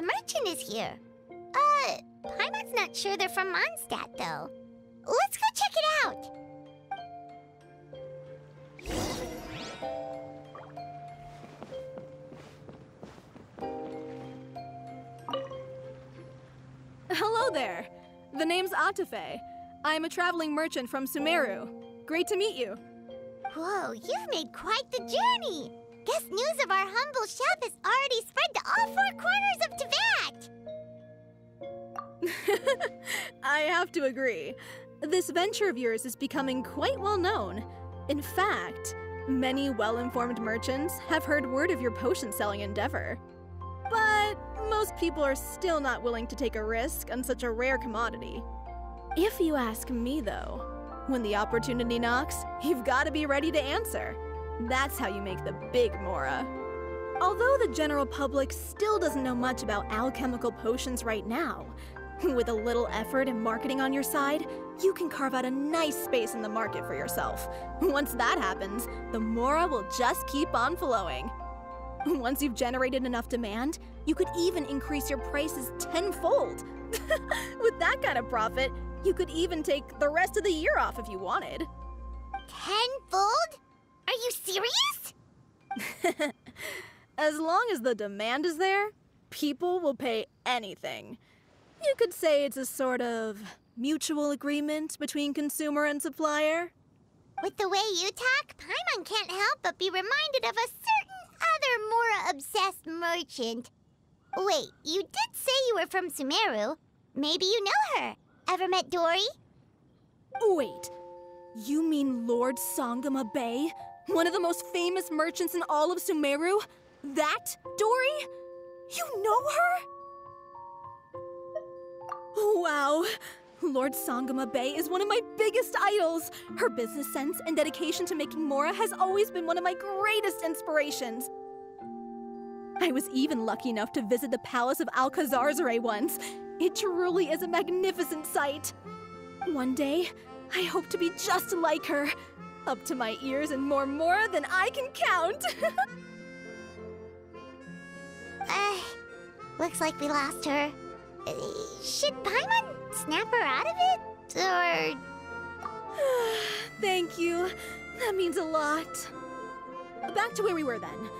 a merchant is here. Uh, Paimon's not sure they're from Mondstadt, though. Let's go check it out. Hello there. The name's Atafe. I'm a traveling merchant from Sumeru. Great to meet you. Whoa, you've made quite the journey. Guess news of our humble shop has already spread to all four I have to agree. This venture of yours is becoming quite well known. In fact, many well informed merchants have heard word of your potion selling endeavor. But most people are still not willing to take a risk on such a rare commodity. If you ask me, though, when the opportunity knocks, you've got to be ready to answer. That's how you make the big Mora. Although the general public still doesn't know much about alchemical potions right now, with a little effort and marketing on your side, you can carve out a nice space in the market for yourself. Once that happens, the Mora will just keep on flowing. Once you've generated enough demand, you could even increase your prices tenfold. With that kind of profit, you could even take the rest of the year off if you wanted. Tenfold? Are you serious? as long as the demand is there, people will pay anything. You could say it's a sort of mutual agreement between consumer and supplier. With the way you talk, Paimon can't help but be reminded of a certain other Mora obsessed merchant. Wait, you did say you were from Sumeru. Maybe you know her. Ever met Dori? Wait, you mean Lord Sangemah Bay? One of the most famous merchants in all of Sumeru? That Dori? You know her? Wow. Lord Sangemah Bay is one of my biggest idols. Her business sense and dedication to making Mora has always been one of my greatest inspirations. I was even lucky enough to visit the palace of Alcazarzaray once. It truly is a magnificent sight. One day, I hope to be just like her. Up to my ears and more Mora than I can count. uh, looks like we lost her. Should Paimon snap her out of it? Or. Thank you. That means a lot. Back to where we were then.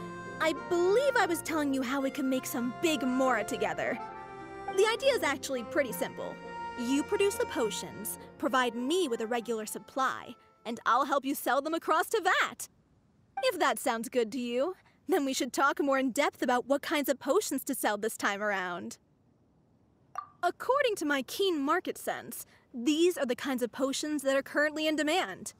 I believe I was telling you how we can make some big Mora together. The idea is actually pretty simple. You produce the potions, provide me with a regular supply, and I'll help you sell them across Teyvat. If that sounds good to you, then we should talk more in depth about what kinds of potions to sell this time around. According to my keen market sense, these are the kinds of potions that are currently in demand.